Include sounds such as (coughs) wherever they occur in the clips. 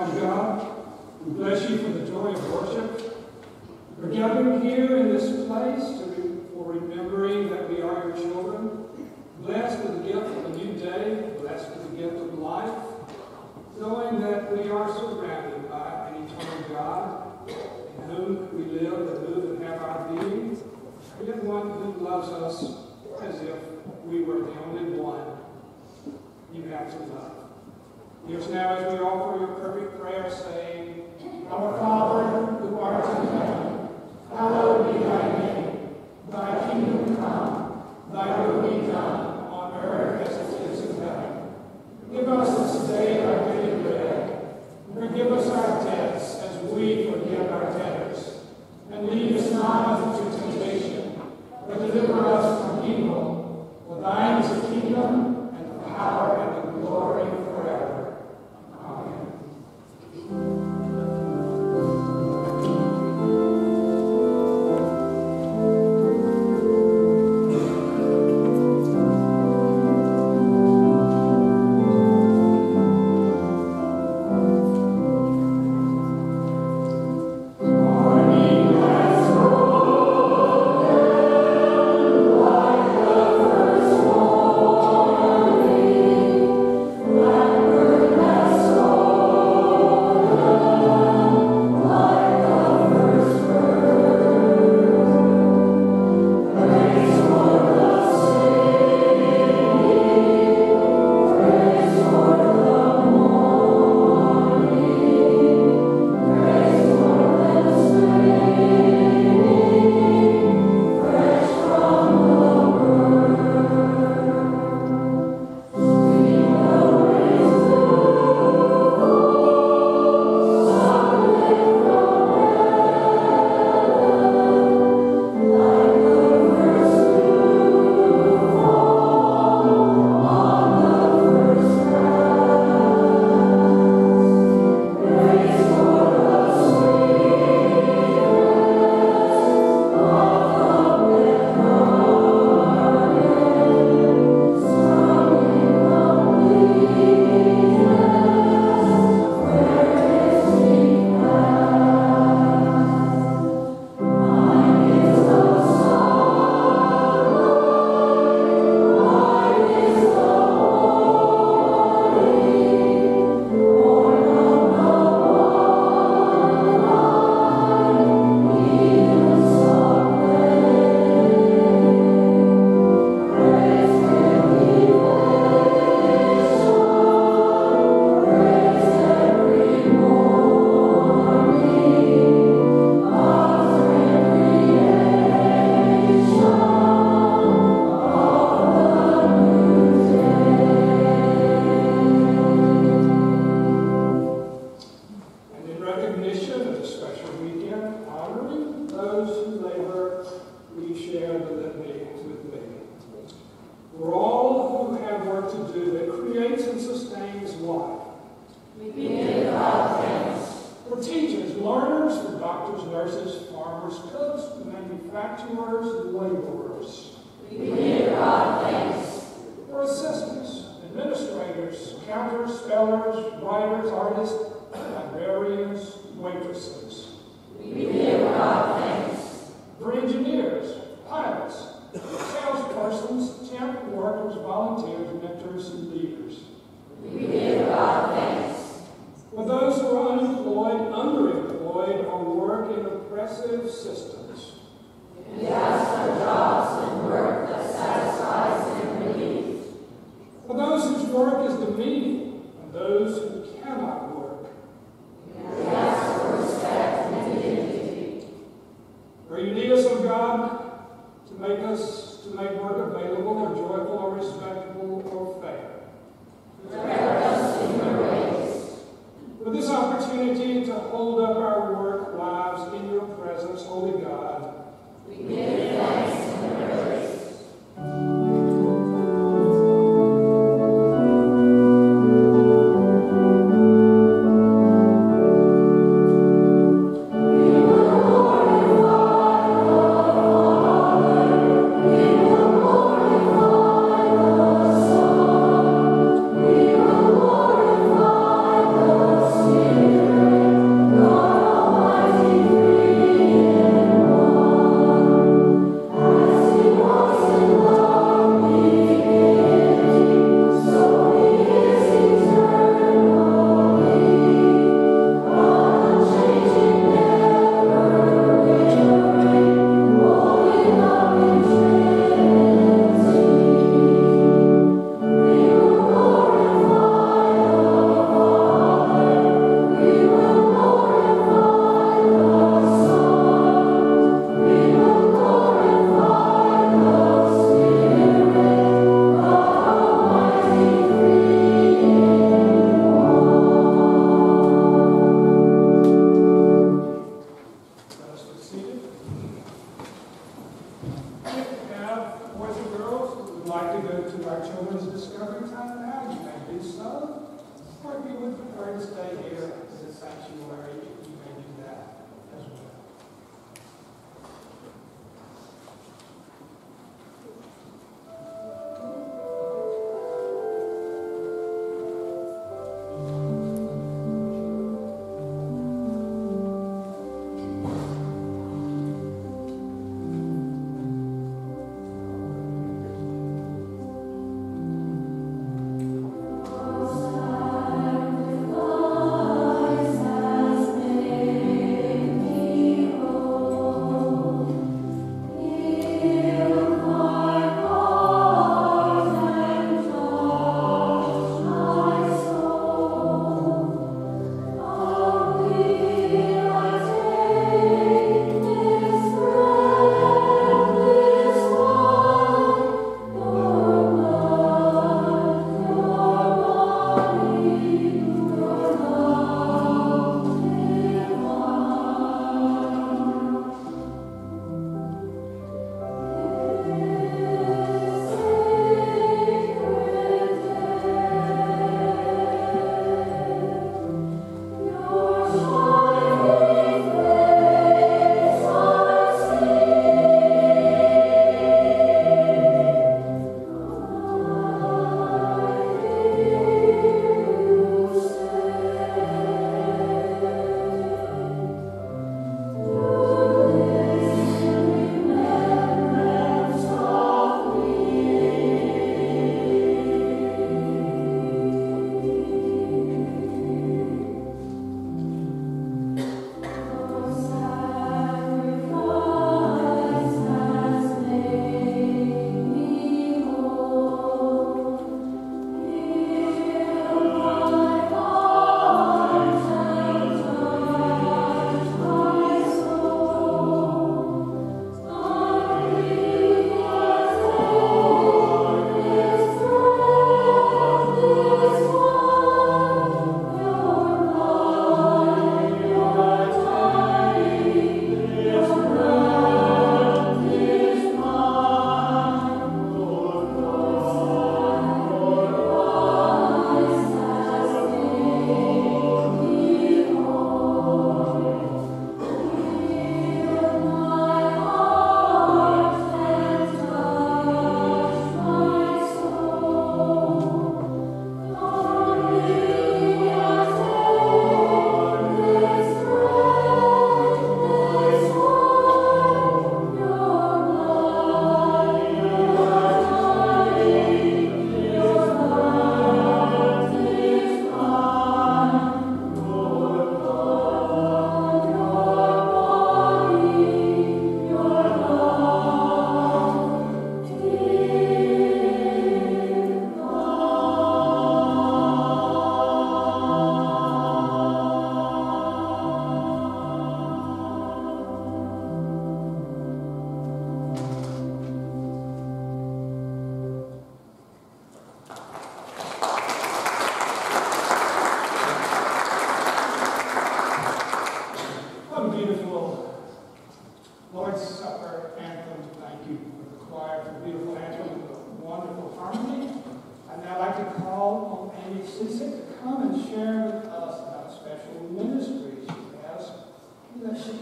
God, we bless you for the joy of worship. We're gathering here in this place to, for remembering that we are your children. Blessed with the gift of a new day, blessed with the gift of life, knowing that we are surrounded by an eternal God in whom we live and move and have our being, yet one who loves us as if we were the only one you have to love. Hear us now as we offer your perfect prayer, saying, Our Father, who art in heaven, hallowed be thy name. Thy kingdom come, thy will be done, on earth as it is in heaven. Give us this day our daily bread. Forgive us our debts as we forgive our debtors. And lead us not into temptation, but deliver us from evil. For thine is the kingdom, and the power, and the glory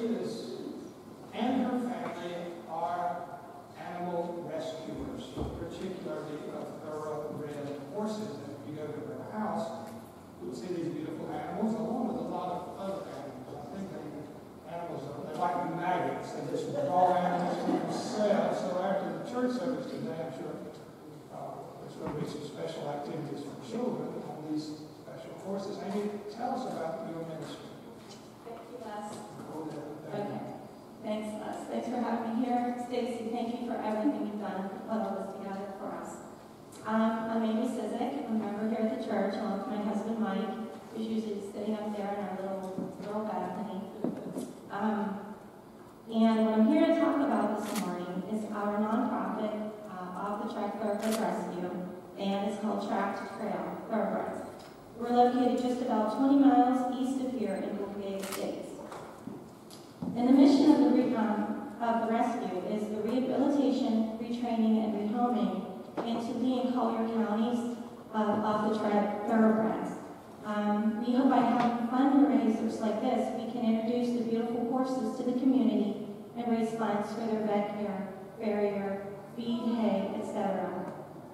You know, she is, and her family are animal rescuers, particularly of thoroughbred horses. If you go to her house, you'll see these beautiful animals along with a lot of other animals. I think they, animals are, they're like maggots. They just draw animals to themselves. So after the church service today, I'm sure uh, there's going to be some special activities for children on these special horses. Amy, tell us about your ministry. Thank you, Les. Thanks, Les. Thanks for having me here. Stacy, thank you for everything you've done to put all this together for us. Um, I'm Amy Sizik. I'm a member here at the church, along with my husband Mike, who's usually sitting up there in our little, little balcony. Um, and what I'm here to talk about this morning is our nonprofit, uh, Off the Track Thoroughbred Rescue, and it's called Tracked Trail Thoroughbreds. We're located just about 20 miles east of here in Gulf Estates. And the mission of the, um, of the rescue is the rehabilitation, retraining, and rehoming into Lee and Collier counties of off the track thoroughbreds. Um, we hope by having fundraisers like this, we can introduce the beautiful horses to the community and raise funds for their vet care, farrier, feed, hay, etc.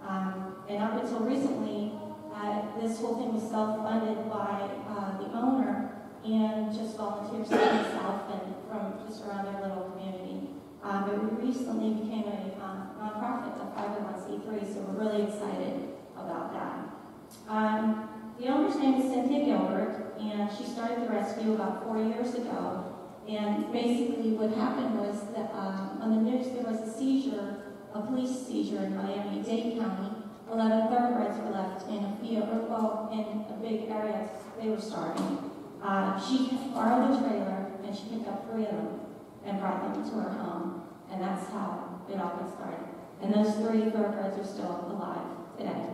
Um, and up until recently, uh, this whole thing was self-funded by uh, the owner and just volunteers like and from just around their little community. Um, but we recently became a um, nonprofit, a 501c3, so we're really excited about that. Um, the owner's name is Cynthia Gilbert, and she started the rescue about four years ago. And basically, what happened was that um, on the news there was a seizure, a police seizure in Miami-Dade County. Eleven thoroughbreds were left in a field, well, in a big area. They were starving. Uh, she borrowed a trailer and she picked up three of them and brought them to her home. And that's how it all got started. And those three thoroughbreds are still alive today.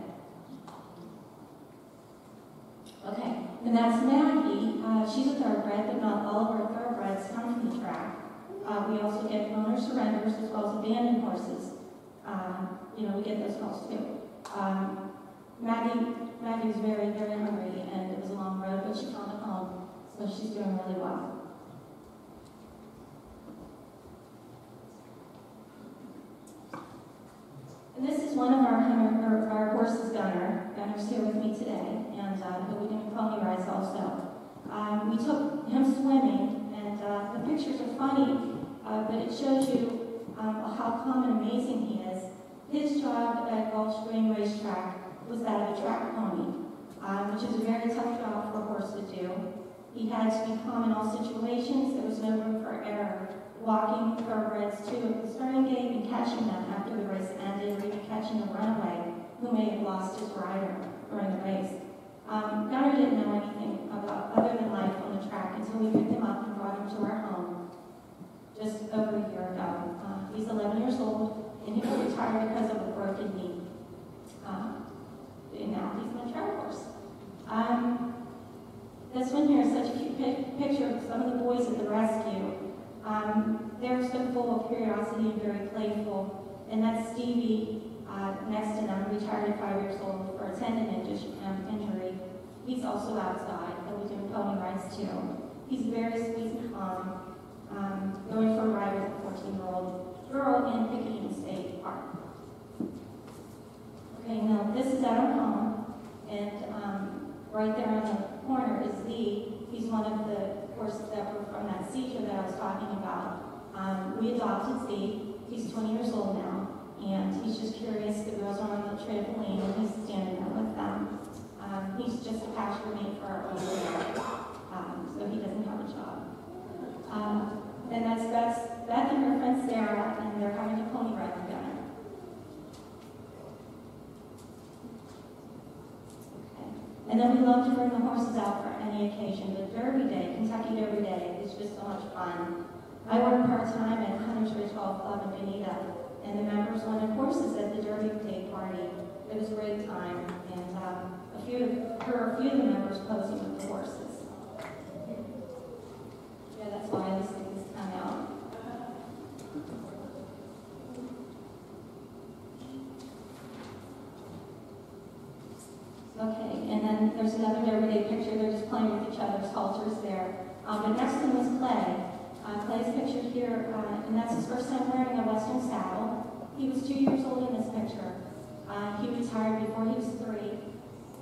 Okay, and that's Maggie. Uh, she's a thoroughbred, but not all of our thoroughbreds come from the track. Uh, we also get owner surrenders as well as abandoned horses. Um, you know, we get those calls too. Um, Maggie, was very, very hungry, and it was a long road, but she found a home, so she's doing really well. And this is one of our, our, our horses, Gunner. Gunner's here with me today, and uh, he'll be doing pony rides also. Um, we took him swimming, and uh, the pictures are funny, uh, but it shows you um, how calm and amazing he is. His job at Gulfstream Racetrack was that of a track pony, um, which is a very tough job for a horse to do. He had to be calm in all situations. There was no room for error. Walking thoroughbreds to starting gate and catching them after the race ended, or even catching a runaway who may have lost his rider during the race. Um, Gunner didn't know anything about other than life on the track until we picked him up and brought him to our home just over a year ago. Uh, he's 11 years old, and he was retired because of a broken knee. Um, and now he's my track horse. Um, this one here is such a cute pic- picture of some of the boys at the rescue. Um, they're so full of curiosity and very playful. And that's Stevie uh, next to them, retired at five years old for a tendon inju- um, injury. He's also outside, and we do pony rides too. He's very sweet and calm, um, going for a ride with a 14-year-old girl in Picayune State Park. Okay, now this is at our home, and um, right there on the corner is Lee. He's one of the horses that were from that seizure that I was talking about. Um, we adopted Zeke. He's 20 years old now, and he's just curious. The girls are on the trampoline, and he's standing there with them. Um, he's just a pasture mate for our older um, so he doesn't have a job. Um, and that's Beth, Beth and her friend Sarah, and they're having a pony ride together. Okay. And then we love to bring the horses out for any occasion. but Derby Day, Kentucky Derby Day, is just so much fun. I work part-time at Hunters Ridge Golf Club in Bonita, and the members wanted horses at the Derby Day party. It was a great time, and um, a few, there were a few of the members posing with the horses. Yeah, that's why these things come out. Okay, there's another Derby Day picture, they're just playing with each other's halters there. Um, but next to them is Clay. Uh, Clay's pictured here, uh, and that's his first time wearing a Western saddle. He was two years old in this picture. Uh, he retired before he was three.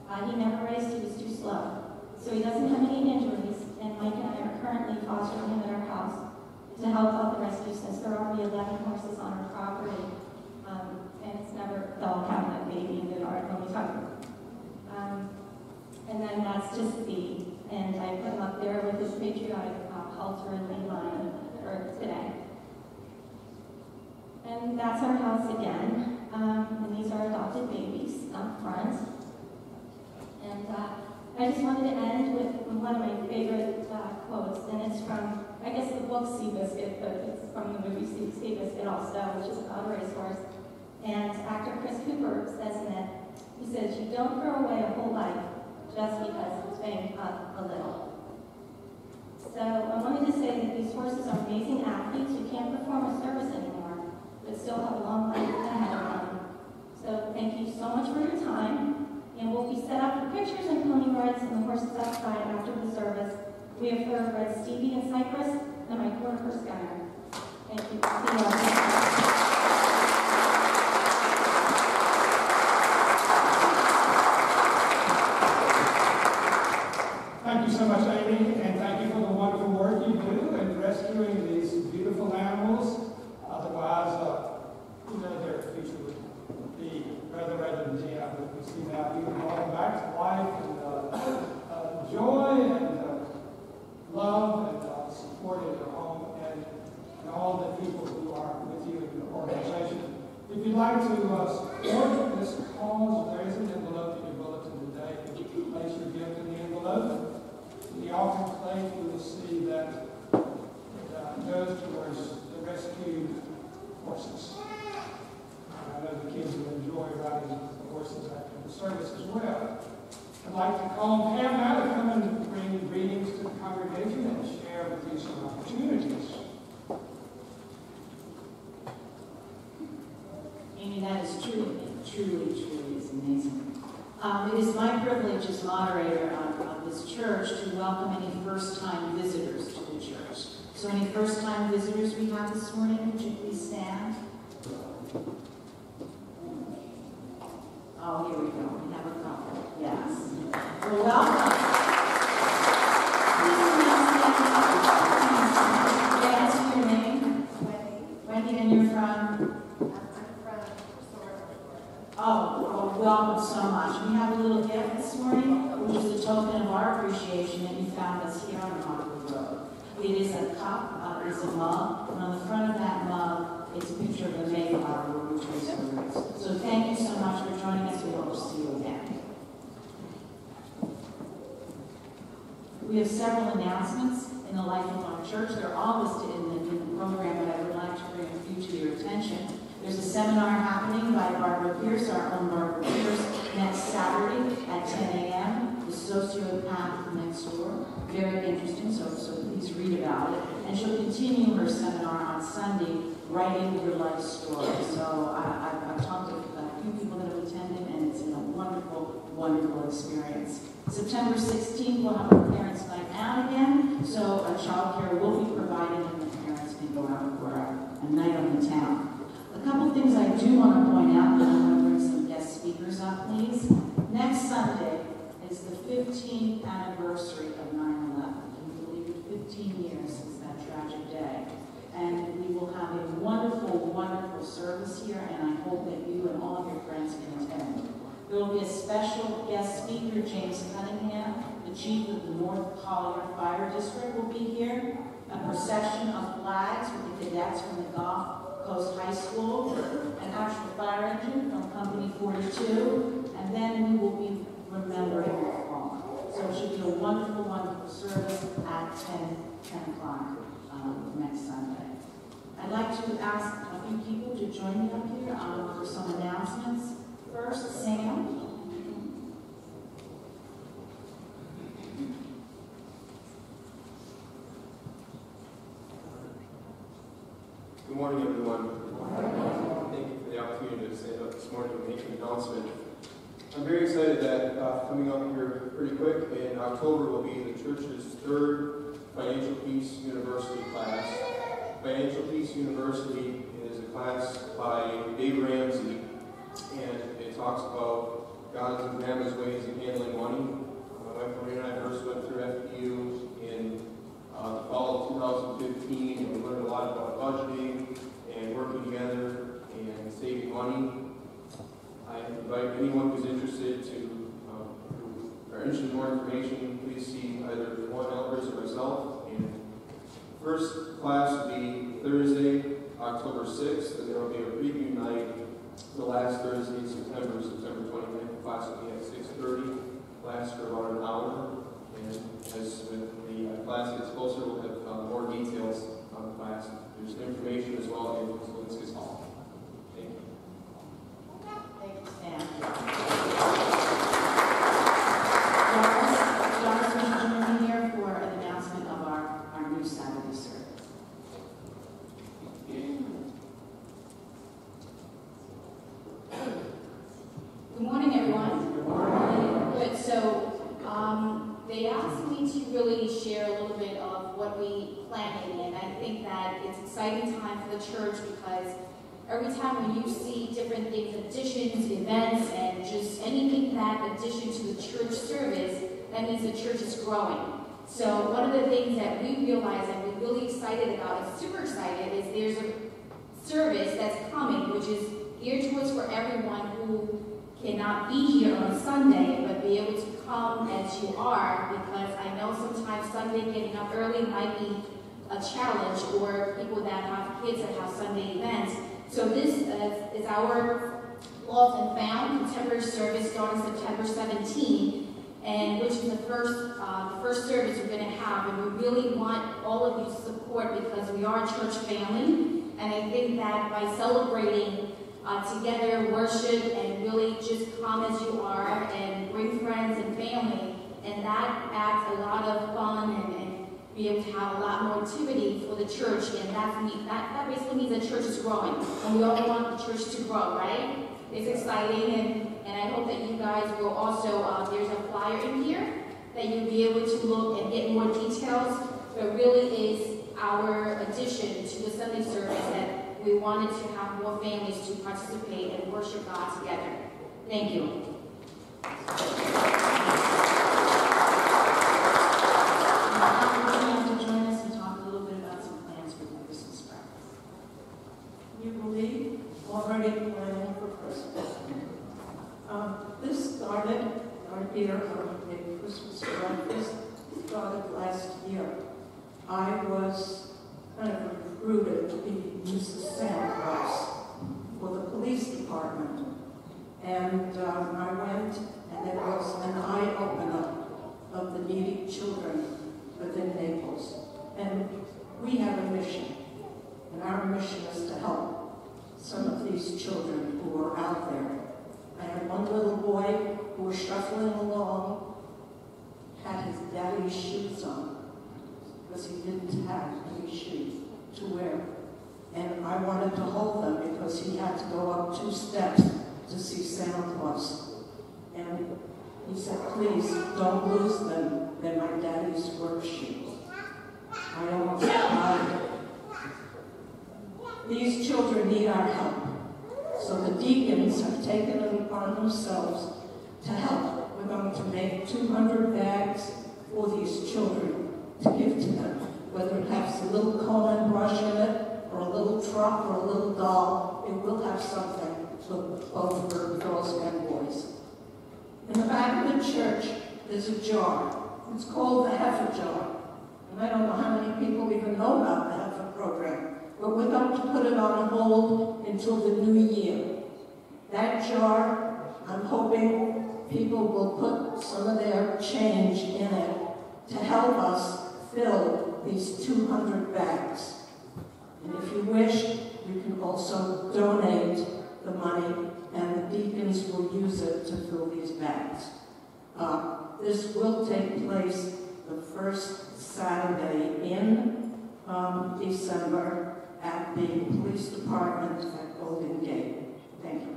Uh, he never raced, he was too slow. So he doesn't have any injuries, and Mike and I are currently fostering him at our house to help out the rescue since there are already 11 horses on our property. Um, and it's never dull having a baby in the yard when we talk. Um, and then that's just Speed, and I put him up there with his patriotic uh, halter and line for today. And that's our house again. Um, and these are adopted babies up front. And uh, I just wanted to end with one of my favorite uh, quotes, and it's from, I guess, the book Seabiscuit, but it's from the movie Sea- Seabiscuit also, which is about a racehorse. And actor Chris Cooper says in it, he says, you don't throw away a whole life just because it's banged up a little. So I wanted to say that these horses are amazing athletes who can't perform a service anymore, but still have a long life ahead of them. So thank you so much for your time, and we'll be set up for pictures and pony rides and the horses outside after the service. We have thoroughbred Stevie and Cypress, and my quarter horse gunner. Thank you. See you all. Thank you so much, Amy, and thank you for the wonderful work you do in rescuing these beautiful animals. Otherwise, uh, you know, their future would be rather, rather dim. But we see now brought them back to life and uh, uh, joy and uh, love and uh, support in your home and, and all the people who are with you in your organization. If you'd like to uh, support this cause, there is an envelope in your bulletin today. If you place your gift in the envelope, in the offering plate, you will see that uh, goes towards the rescue horses. I know the kids will enjoy riding the horses after the service as well. I'd like to call Pam now to come and bring greetings to the congregation and share with you some opportunities. Amy, that is truly, truly, truly is amazing. Um, it is my privilege as moderator of, of this church to welcome any first-time visitors to the church. So any first-time visitors we have this morning, would you please stand? Oh, here we go. We have a couple. Yes. Well, welcome. Please announce May I ask your name? Wendy, and you're from? Oh, well, welcome so much. We have a little gift this morning, which is a token of our appreciation that you found us here on Rockwood Road. It is a cup, uh, it's a mug, and on the front of that mug, it's a picture of the Mayflower where we trace our roots. So thank you so much for joining us. We hope to see you again. We have several announcements in the life of our church. They're all listed in the, in the program, but I would like to bring a few to your attention. There's a seminar happening by Barbara Pierce, our own Barbara Pierce, next Saturday at 10 a.m. The sociopath next door. Very interesting, so, so please read about it. And she'll continue her seminar on Sunday, writing your life story. So I, I've, I've talked to a few people that have attended, and it's been a wonderful, wonderful experience. September 16th, we'll have our parents' night out again, so a childcare will be provided, and the parents can go out for a, a night on the town. A couple things I do want to point out, and I want to bring some guest speakers up, please. Next Sunday 15th anniversary of 9/11. Can you believe it? 15 years since that tragic day. And we will have a wonderful, wonderful service here, and I hope that you and all of your friends can attend. There will be a special guest speaker, James Cunningham, the chief of the North Collier Fire District will be here. A procession of flags with the cadets from the Gulf Coast High School, an actual fire engine from Company 42, and then we will be remembering. So it should be a wonderful, wonderful service at 10, 10 o'clock um, next Sunday. I'd like to ask a few people to join me up here um, for some announcements. First, Sam. Good morning, everyone. Thank you for the opportunity to stand up this morning and make an announcement. I'm very excited that uh, coming up here pretty quick in October will be the church's third Financial Peace University class. Financial Peace University is a class by Dave Ramsey, and it talks about God's and Grandma's ways of handling money. My wife Maria and I first went through FPU in uh, the fall of 2015, and we learned a lot about budgeting and working together and saving money. I invite anyone who's interested to, um, who are interested in more information, please see either one Elders or myself. And first class will be Thursday, October 6th, and there will be a preview night the last Thursday September, September 29th. Class will be at 6:30, class for about an hour. And as the uh, class gets closer, we'll have uh, more details on the class. There's information as well exciting time for the church because every time when you see different things, additions, events, and just anything that addition to the church service, that means the church is growing. So one of the things that we realize and we're really excited about, and super excited, is there's a service that's coming, which is geared towards for everyone who cannot be here on Sunday, but be able to come as you are, because I know sometimes Sunday getting up early might be a challenge, or people that have kids that have Sunday events. So this uh, is our Lost and Found Contemporary Service starting September 17, and which is the first, uh, first service we're going to have, and we really want all of you to support because we are a church family, and I think that by celebrating uh, together, worship, and really just come as you are, and bring friends and family, and that adds a lot of fun and, and be able to have a lot more activity for the church, and that's me, that, that basically means the church is growing, and we all want the church to grow, right? It's exciting, and, and I hope that you guys will also, uh, there's a flyer in here that you'll be able to look and get more details. but really is our addition to the Sunday service that we wanted to have more families to participate and worship God together. Thank you. Now, would you like to join us and talk a little bit about some plans for the Christmas breakfast? You believe already planning for Christmas. Um, this started, year of the Christmas breakfast started last year. I was kind of recruited to be Mrs. Santa Claus for the police department. And um, I went, and it was an eye-opener of the needy children within Naples. And we have a mission, and our mission is to help some of these children who are out there. I had one little boy who was shuffling along, had his daddy's shoes on, because he didn't have any shoes to wear. And I wanted to hold them because he had to go up two steps to see Santa Claus. And he said, please don't lose them. They're my daddy's work shoes. I almost cried. These children need our help. So the deacons have taken it upon themselves to help. We're going to make 200 bags for these children to give to them, whether it has a little comb and brush in it, or a little truck, or a little doll. It will have something for both for girls and boys. In the back of the church, there's a jar. It's called the heifer jar. And I don't know how many people even know about the heifer program, but we're going to put it on hold until the new year. That jar, I'm hoping people will put some of their change in it to help us fill these 200 bags. And if you wish, you can also donate the money, and the deacons will use it to fill these bags. Uh, this will take place the first Saturday in um, December Maine Police Department at Golden Gate. Thank you.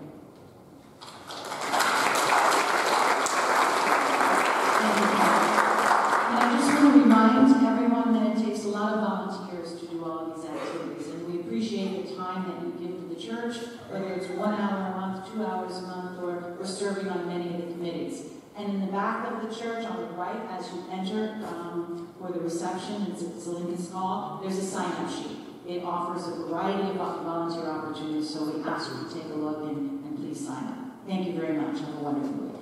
And I just want to remind everyone that it takes a lot of volunteers to do all of these activities, and we appreciate the time that you give to the church, whether it's one hour a month, two hours a month, or, or serving on many of the committees. And in the back of the church on the right, as you enter um, for the reception, it's, the Lincoln Hall, there's a sign-up sheet. It offers a variety of volunteer opportunities, so we ask you to take a look and, and please sign up. Thank you very much. Have a wonderful week.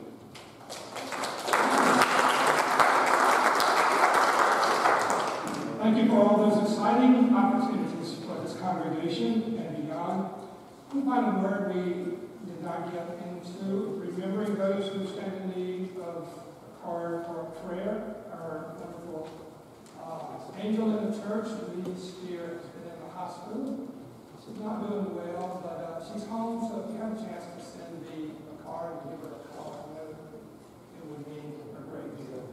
Thank you for all those exciting opportunities for this congregation and beyond. One final word we did not get into, remembering those who stand in need of card for prayer. Our wonderful uh, angel in the church who leads here the hospital. She's not doing well, but uh, she's home, so if you have a chance to send me a card and give her a call, I know it would mean a great deal.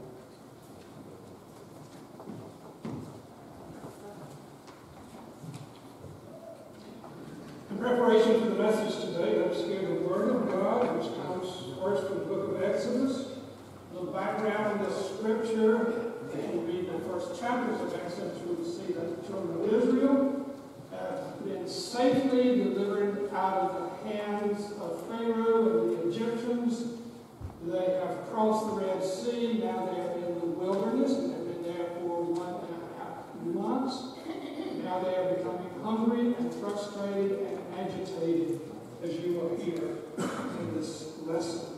In preparation for the message today, let's hear the Word of God, which comes first from the book of Exodus. A little background in this scripture. If you read the first chapters of Exodus, you will see that the children of Israel been safely delivered out of the hands of Pharaoh and the Egyptians. They have crossed the Red Sea. Now they are in the wilderness, and they've been there for one and a half months. Now they are becoming hungry and frustrated and agitated, as you will hear in this lesson.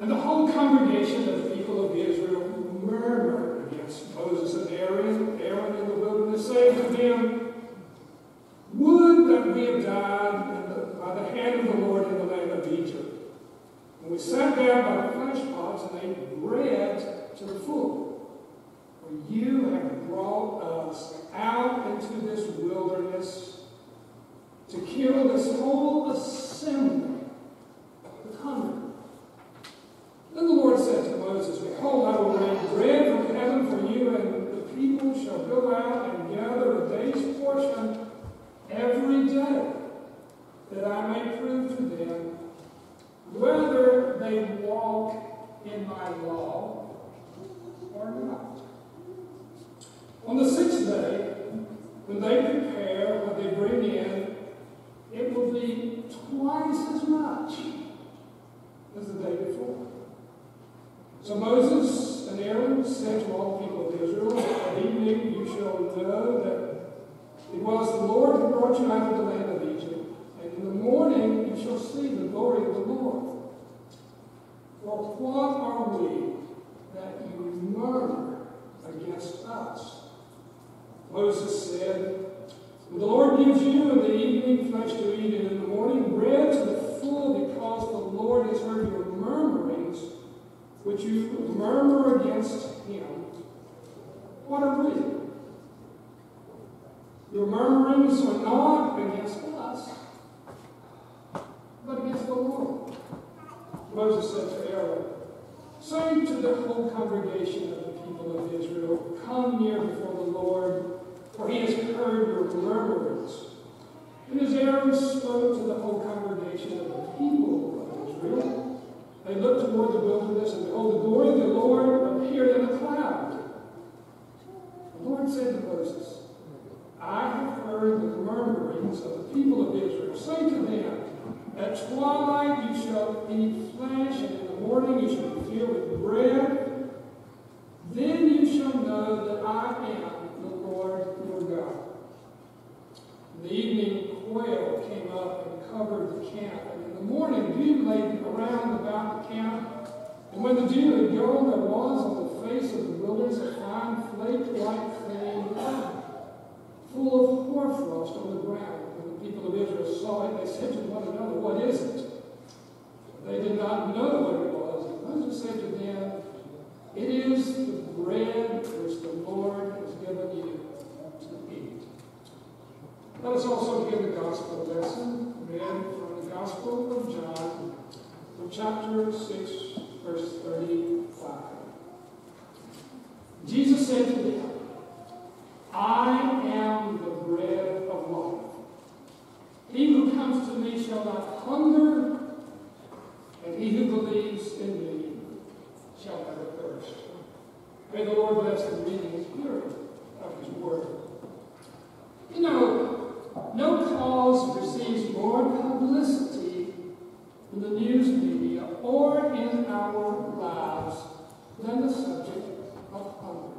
And the whole congregation of the people of Israel murmured against Moses and Aaron, Aaron in the wilderness, saying to them, Would that we had died the, by the hand of the Lord in the land of Egypt. And we sat down by the flesh pots and ate bread to the full. For you have brought us out into this wilderness to kill this whole Let us also hear the gospel lesson read from the Gospel of John, from chapter 6, verse 35. Jesus said to them, I am the bread of life. He who comes to me shall not hunger, and he who believes in me shall never thirst. May the Lord bless the reading of his word. You know, no receives more publicity in the news media or in our lives than the subject of hunger.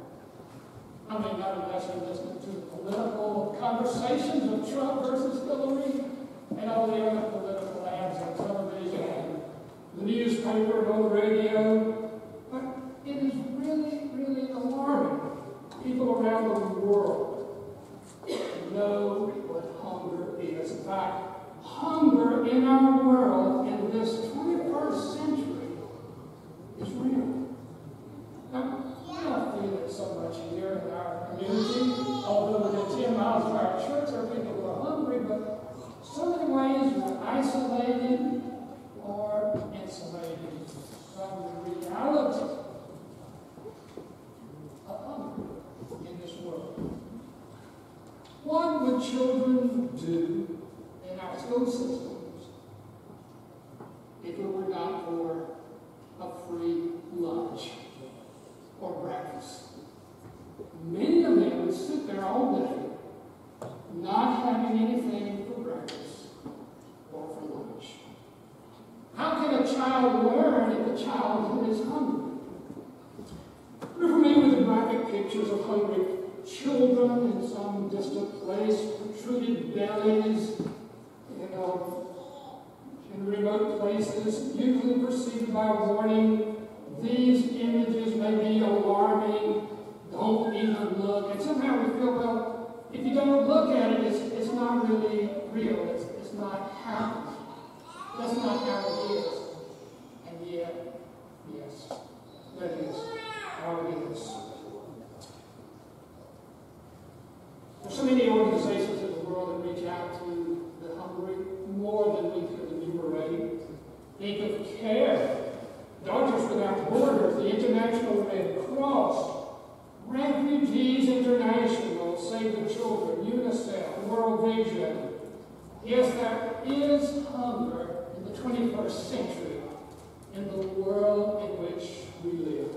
I may not have listened to the political conversations of Trump versus Hillary and all the other political ads on television and the newspaper and on the radio, but it is really, really alarming. People around the world know what hunger is. In fact, hunger in our world in this 21st century is real. Now, we don't feel it so much here our community, although within 10 miles of our church are people who are hungry, but so many ways we're isolated or insulated from the reality of hunger in this world. What would children do in our school systems if it were not for a free lunch or breakfast? Many of them would sit there all day not having anything for breakfast or for lunch. How can a child learn if the child is hungry? We're familiar with the graphic pictures of hungry children in some distant place, protruded bellies, you know, in remote places, usually preceded by a warning. These images may be alarming. Oh, don't even look. And somehow we feel, well, if you don't look at it, it's, it's not really real. It's, it's not happening. That's not how it is. And yet, yes, that is how it is. There's so many organizations in the world that reach out to the hungry, more than we could enumerate. Think of CARE, Doctors Without Borders, the International Red Cross, Refugees International, Save the Children, UNICEF, World Vision. Yes, there is hunger in the 21st century in the world in which we live.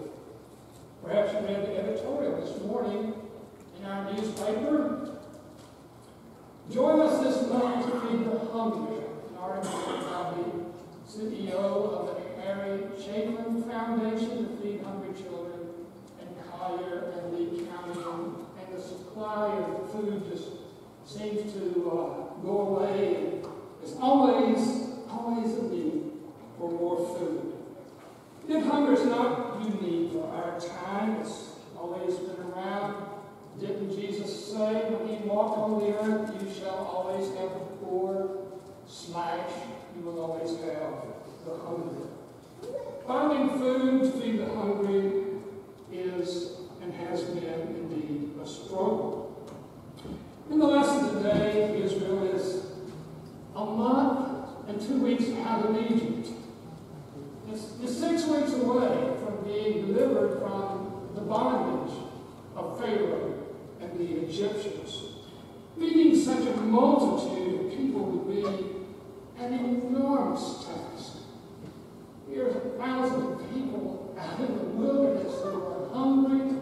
Perhaps you read the editorial this morning in our newspaper. Join us this morning to feed the hungry. An article by CEO of the Harry Chapin Foundation to feed hungry children Collier and Lee County. And the supply of food just seems to uh, go away. There's always, always a need for more food. Yet hunger is not unique for our time. It's always been around. Didn't Jesus say when he walked on the earth, you shall always have the poor, slash, you will always have the hungry. Finding food to feed the hungry is and has been indeed a struggle. In the lesson today, Israel is a month and two weeks out of Egypt. It's, it's six weeks away from being delivered from the bondage of Pharaoh and the Egyptians. Feeding such a multitude of people would be an enormous task. Here's thousands of people out in the wilderness hungry,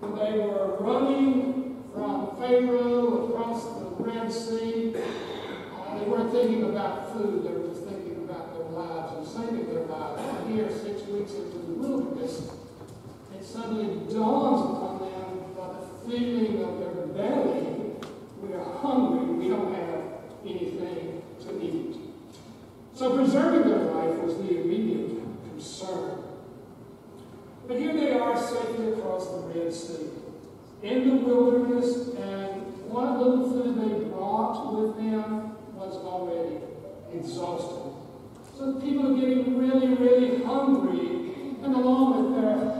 they were running from Pharaoh across the Red Sea. Uh, they weren't thinking about food, they were just thinking about their lives and saving their lives. And here, six weeks into the wilderness, it suddenly dawns upon them by the feeling of their belly, we are hungry, we don't have anything to eat. So preserving their life was the immediate concern. But here they are safely across the Red Sea, in the wilderness, and what little food they brought with them was already exhausted. So people are getting really, really hungry, and along with their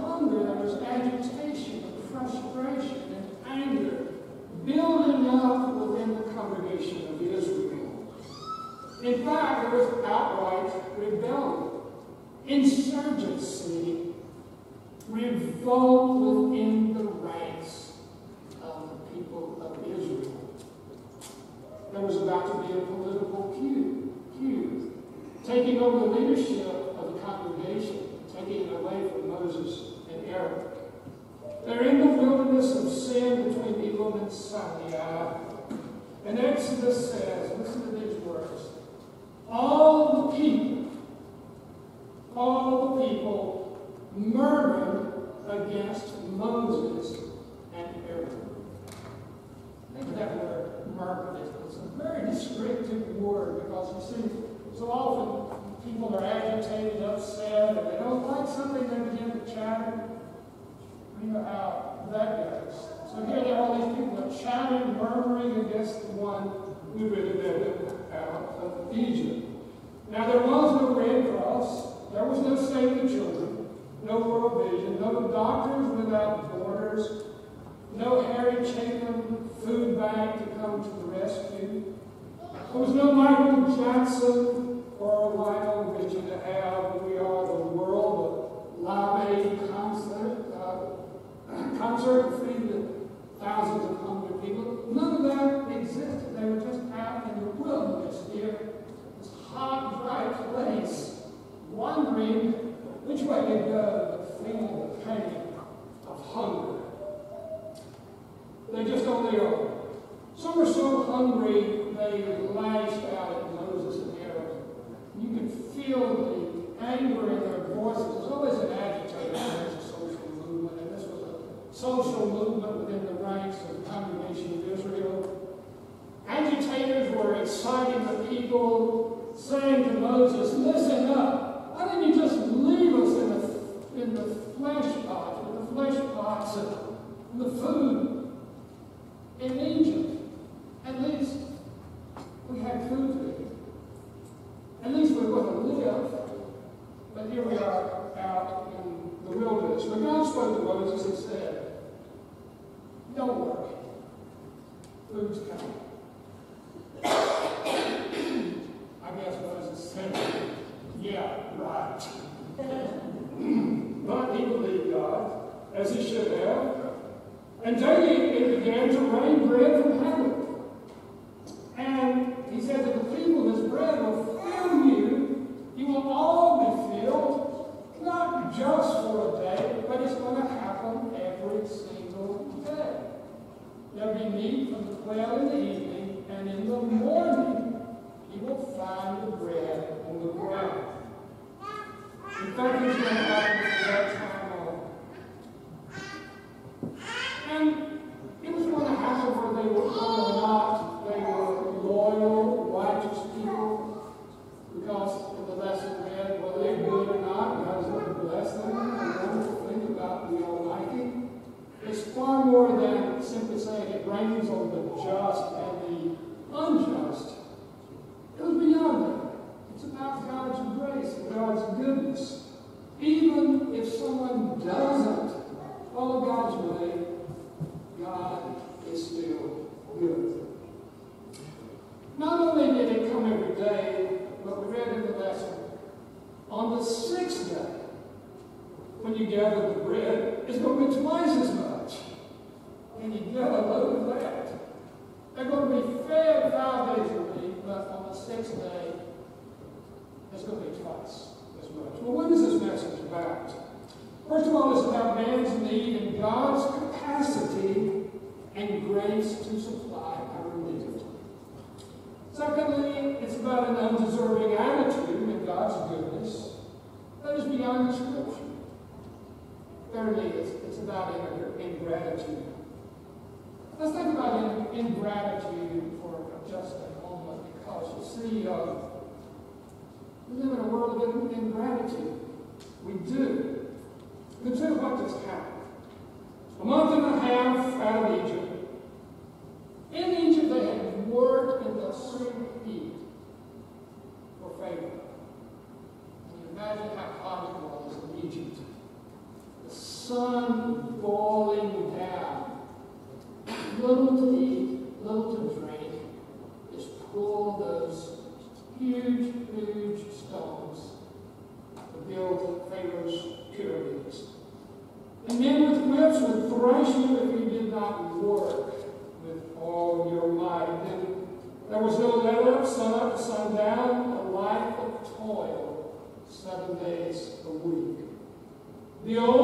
the anger in their voices. There's always an agitator there's a social movement, and this was a social movement within the ranks of the congregation of Israel. Agitators were exciting the people, saying to Moses, Listen up. Why didn't you just leave us in the, in the flesh pots, in the flesh pots and the food in Egypt? At least we had food to eat. At least we were going to lived. But here we are out in the wilderness. But God spoke to Moses and said, Don't worry. Food's coming. (clears throat) I guess Moses said, Yeah, right. but he believed God, as he should have. And daily it began to rain bread from heaven. And he said to the people, This bread will fill you. You will all be just for a day, but it's going to happen every single day. There'll be meat from the quail in the evening, and in the morning you will find the bread on the ground. In fact, it's going to happen from that time. And it was going to happen where they were whether or not they were loyal, righteous people, because in the lesson read, whether they're good or not, God's wonderful thing about the Almighty is far more than simply saying it rains on the just and the unjust. It goes beyond that. It's about God's grace and God's goodness. Even if someone doesn't follow God's way, God is still good. Not only did it come every day, but we read in the lesson, on the sixth day, when you gather the bread, it's going to be twice as much. And you get a load of that. They're going to be fed five days a week, but on the sixth day, it's going to be twice as much. Well, what is this message about? First of all, it's about man's need and God's capacity and grace to supply our need. Secondly, it's about an undeserving attitude in God's goodness that is beyond description. Thirdly, it's, it's about ingratitude. Let's think about ingratitude for just a moment because you see, uh, we live in a world of ingratitude. We do. You what just happened. A month and a half out of Egypt. In Egypt, they had worked in the spring heat for Pharaoh. Can you imagine how hot it was in Egypt? The sun boiling down. Little to eat, little to drink. Just pull those huge, huge stones to build Pharaoh's pyramids. And men with whips would thrash you if you did not work with all your might. And there was no let up, sun up, sun down, a life of toil, seven days a week. The old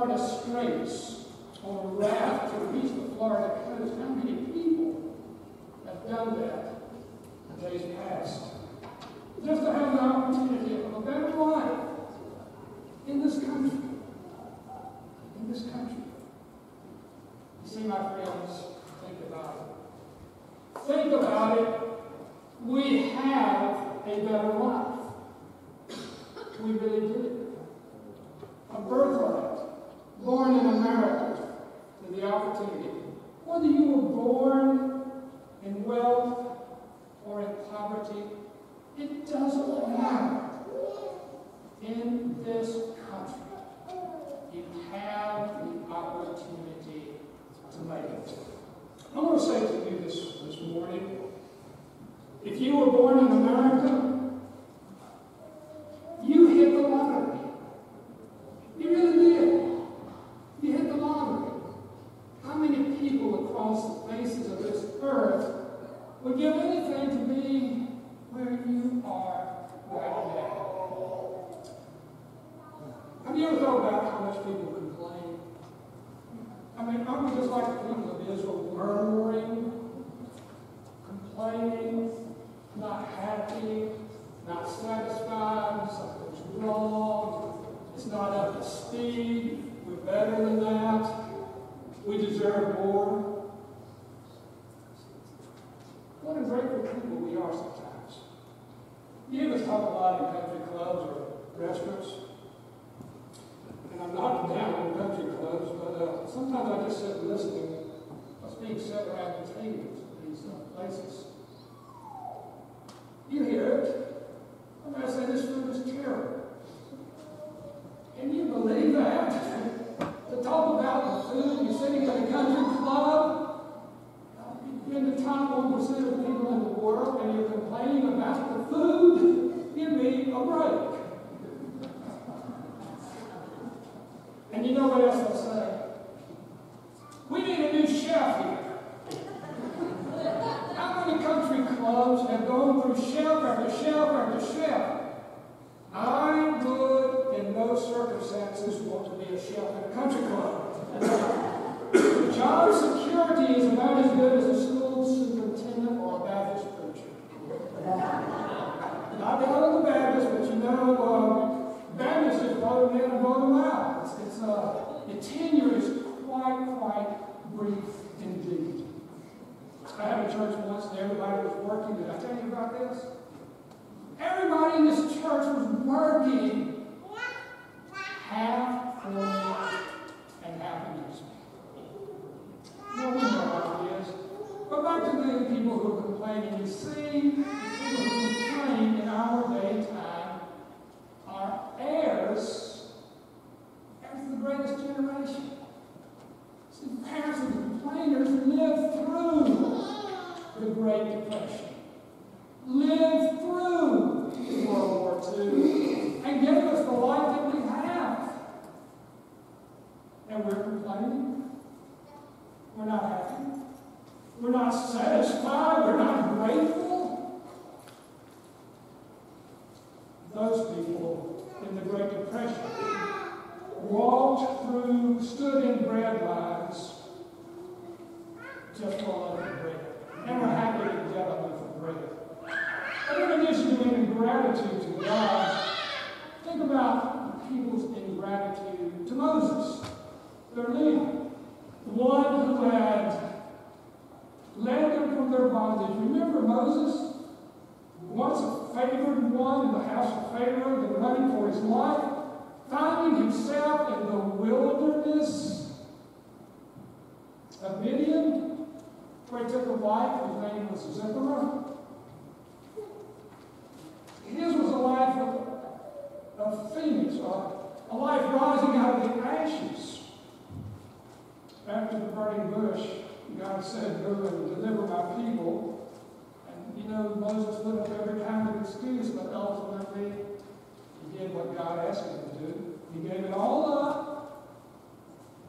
Florida Straits on a raft to reach the Florida coast. How many people have done that in days past? Just to have the opportunity of a better life in this country. homes and gone through shelter after shelter after shelter. I would, in most circumstances, want to be a shelter a country club. (coughs) Job security is about as good as a school superintendent or a Baptist preacher. (laughs) Not down of the Baptist, but you know, uh, Baptist is voted in and voted out. It's, it's, uh, the tenure is quite, quite brief indeed. I had a church once and everybody was working. Did I tell you about this? Everybody in this church was working half for and half against them. Well, we know how it is. But back to the people who are complaining, you see, people who complain in our day time are heirs of the greatest generation. See, parents of complainers live through the Great Depression, lived through World War II, and gave us the life that we have. And we're complaining. We're not happy. We're not satisfied. We're not grateful. Those people in the Great Depression walked through, stood in bread lines just for a bread and we're happy to get up and great. But in addition to giving gratitude to God, think about the people's ingratitude to Moses, their leader, the one who had led them from their bondage. Remember Moses? Once a favored one in the house of Pharaoh, the running for his life, finding himself in the wilderness of Midian, where he took a wife whose name was Zipporah. His was a life of, of phoenix, uh, a, a life rising out of the ashes. After the burning bush, God said, Go and deliver my people. And you know, Moses put up every kind of excuse, but ultimately he did what God asked him to do. He gave it all up.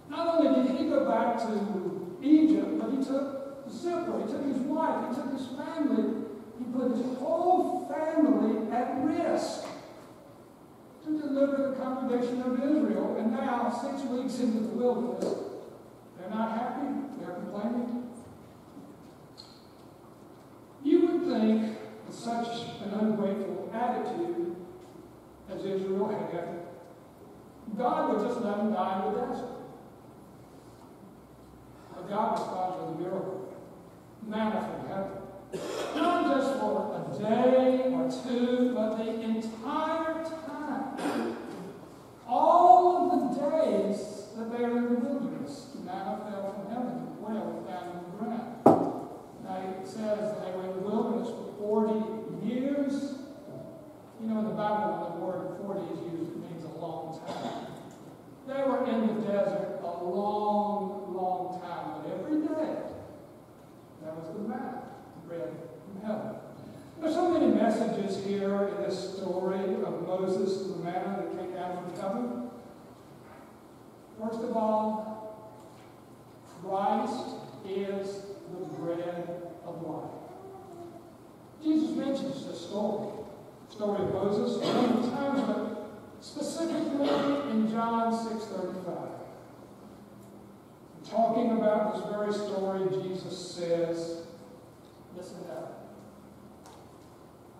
Not only did he go back to Egypt, but he took Zipporah, he took his wife, he took his family, he put his whole family at risk to deliver the congregation of Israel. And now, six weeks into the wilderness, they're not happy, they're complaining. You would think with such an ungrateful attitude as Israel had, God would just let them die in the desert. But God responds with a miracle. Manna from heaven. Not just for a day or two, but the entire time. All of the days that they are in the wilderness, manna fell from heaven and quail down on the ground. Now it says they were in the wilderness for 40 years. You know, in the Bible, when the word 40 is used, it means a long time. They were in the desert a long, long time, but every day that was the manna, bread from heaven. There's so many messages here in this story of Moses and the manna that came down from heaven. First of all, Christ is the bread of life. Jesus mentions this story, story of Moses, a number of times, but specifically in John 6:35. Talking about this very story, Jesus says, listen up.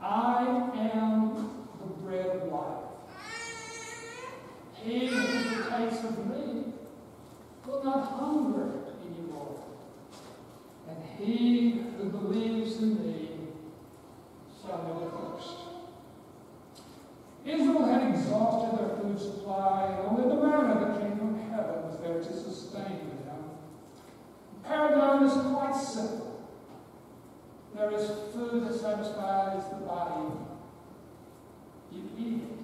I am the bread of life. He who takes of me will not hunger anymore. And he who believes in me shall never thirst. Israel had exhausted their food supply, and only the manna that came from heaven was there to sustain them. Paradigm is quite simple. There is food that satisfies the body. You eat it,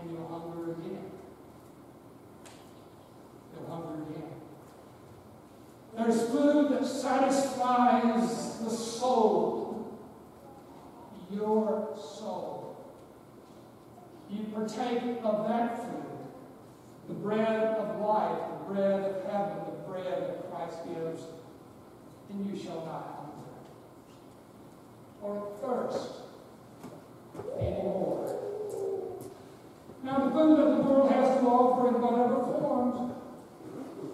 and you'll hunger again. You'll hunger again. There's food that satisfies the soul, your soul. You partake of that food, the bread of life, the bread of heaven, bread that Christ gives, and you shall not hunger or thirst anymore. Now, the food that the world has to offer in whatever forms,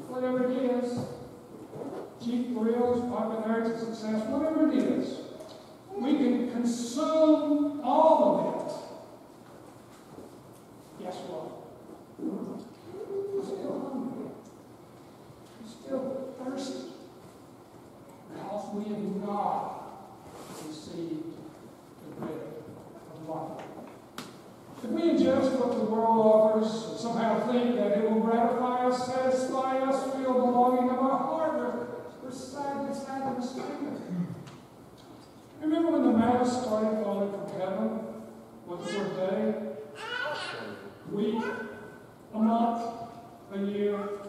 whatever it is, cheap thrills, popularity, success, whatever it is, we can consume all of it. Guess what? Still thirsty. Because we have not received the bread of life. If we ingest what the world offers and somehow think that it will gratify us, satisfy us, feel the longing of our heart, we're, sadly, sadly mistaken. Remember when the manna started falling from heaven? For a day, week, a month, a year?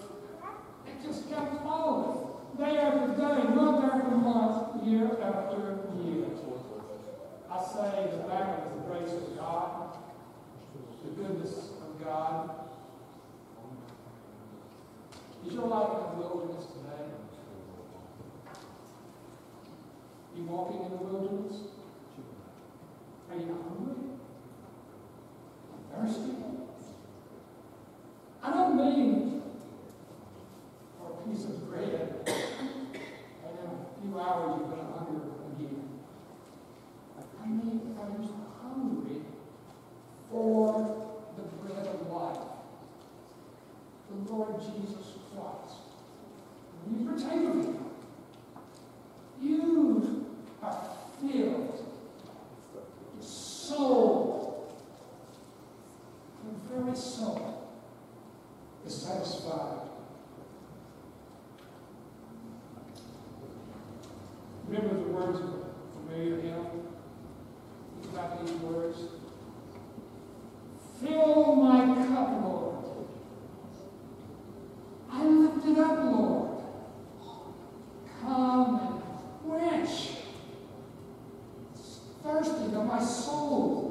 Kept falling. Day after day, month after month, year after year. I say that that was the grace of God, the goodness of God. Is your life in the wilderness today? Are you walking in the wilderness? Are you hungry? Thirsty? I don't mean piece of bread, (coughs) and in a few hours you're going to hunger again. I mean, I was hungry for the bread of life, the Lord Jesus Christ. When you partake of Him, you are filled your soul, your very soul is satisfied. Remember the words familiar to Hill? Think about these words. Fill my cup, Lord. I lift it up, Lord. Come and quench. It's thirsty of my soul.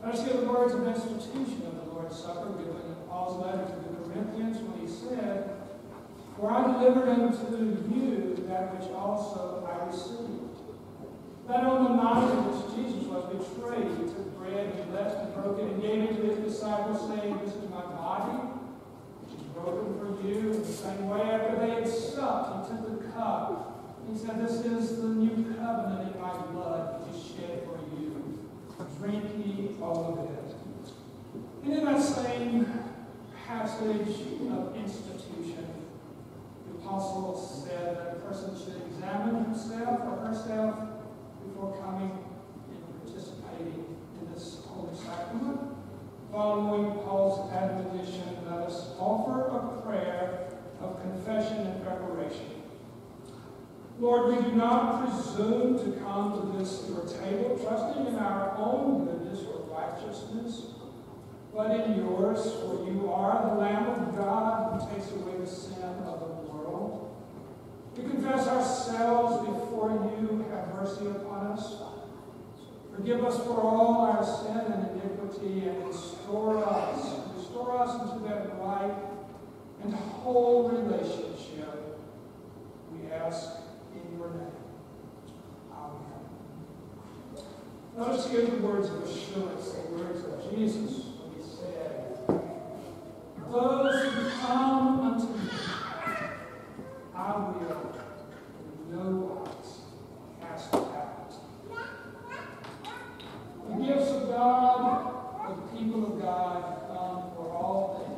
Hear the words of institution of the Lord's Supper given in Paul's letter to the Corinthians when he said, For I delivered unto you that which also I received. That on the night in which Jesus was betrayed, he took bread, he blessed and broke it, and gave it to his disciples, saying, This is my body, which is broken for you. In the same way, after they had supped, he took the cup. He said, This is the new covenant in my blood, which is shed for you. Of it. And in that same passage of institution, the apostle said that a person should examine himself or herself before coming and participating in this holy sacrament. Following Paul's admonition, let us offer a prayer of confession and preparation. Lord, we do not presume to come to this your table, trusting in our own goodness or righteousness, but in yours, for you are the Lamb of God who takes away the sin of the world. We confess ourselves before you. Have mercy upon us. Forgive us for all our sin and iniquity, and restore us. Restore us into that right and whole relationship. We ask in your name. Amen. Let us hear the words of assurance, the words of Jesus when he said, Those who come unto me, I will in no wise cast out. The gifts of God, the people of God, come for all things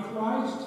Christ